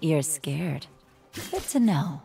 You're scared. Good to know.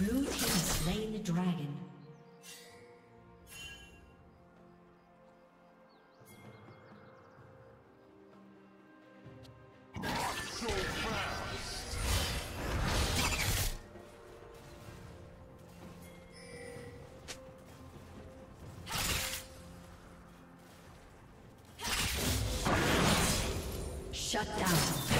Slain the dragon. Shut down.